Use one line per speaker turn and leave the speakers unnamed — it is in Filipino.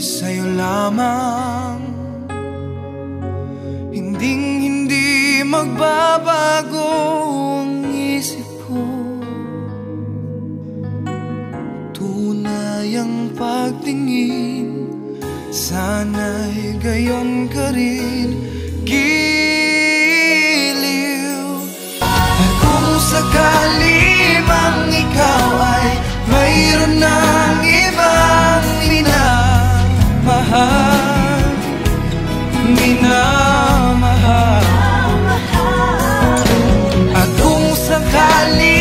sa'yo lamang. Hinding hindi magbabago ang isip ko. Tunay ang pagtingin Sana'y gayon ka rin I need.